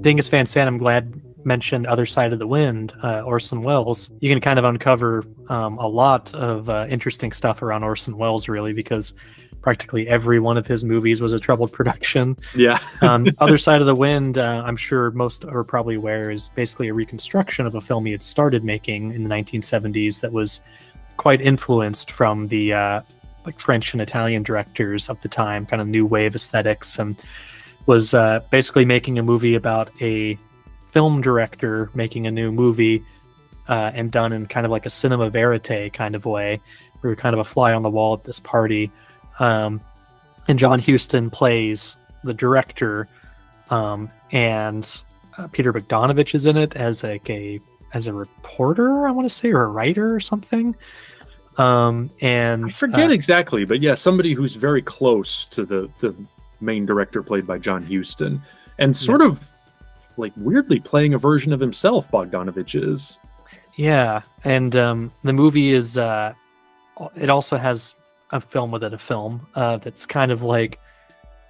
Dingus Van Sant, I'm glad mentioned Other Side of the Wind, uh, Orson Welles. You can kind of uncover um, a lot of uh, interesting stuff around Orson Welles, really, because practically every one of his movies was a troubled production. Yeah. um, Other Side of the Wind, uh, I'm sure most are probably aware, is basically a reconstruction of a film he had started making in the 1970s that was quite influenced from the uh, like French and Italian directors of the time, kind of new wave aesthetics, and was uh, basically making a movie about a film director making a new movie uh, and done in kind of like a cinema verite kind of way. We were kind of a fly on the wall at this party. Um, and John Huston plays the director, um, and uh, Peter Bogdanovich is in it as like a as a reporter, I want to say, or a writer or something. Um, and I forget uh, exactly, but yeah, somebody who's very close to the the main director, played by John Huston, and sort yeah. of like weirdly playing a version of himself. Bogdanovich is. Yeah, and um, the movie is. Uh, it also has a film within a film uh, that's kind of like,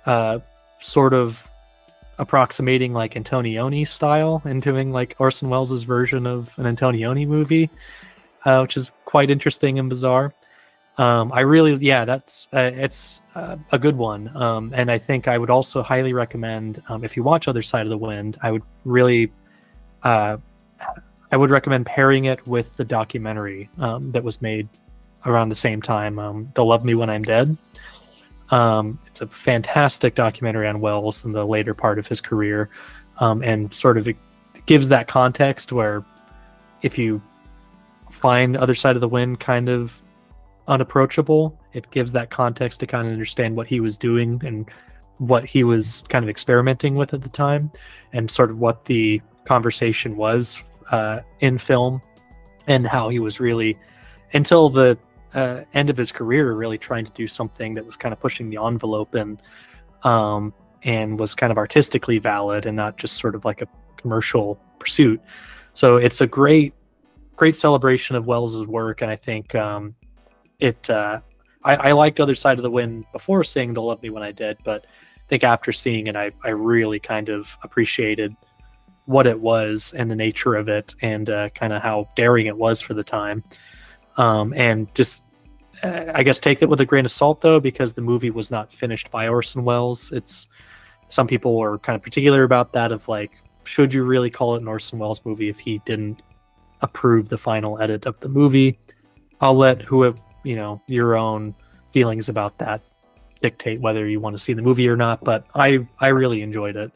uh, sort of approximating like Antonioni style and doing like Orson Welles' version of an Antonioni movie, uh, which is quite interesting and bizarre. Um, I really, yeah, that's uh, it's uh, a good one, um, and I think I would also highly recommend um, if you watch Other Side of the Wind. I would really, uh, I would recommend pairing it with the documentary um, that was made around the same time, um, "They'll Love Me When I'm Dead." Um, it's a fantastic documentary on Welles in the later part of his career, and sort of gives that context where if you find Other Side of the Wind kind of unapproachable. It gives that context to kind of understand what he was doing and what he was kind of experimenting with at the time, and sort of what the conversation was uh, in film, and how he was really, until the uh, end of his career, really trying to do something that was kind of pushing the envelope and um, and was kind of artistically valid and not just sort of like a commercial pursuit. So it's a great, great celebration of Welles's work, and I think um, it uh, I, I, liked Other Side of the Wind before seeing The Love Me When I Did, but I think after seeing it, I, I really kind of appreciated what it was and the nature of it and uh, kind of how daring it was for the time. Um, and just, uh, I guess, take it with a grain of salt though, because the movie was not finished by Orson Welles. It's some people were kind of particular about that of like, should you really call it an Orson Welles movie if he didn't approve the final edit of the movie? I'll let whoever you know your own feelings about that dictate whether you want to see the movie or not but i i really enjoyed it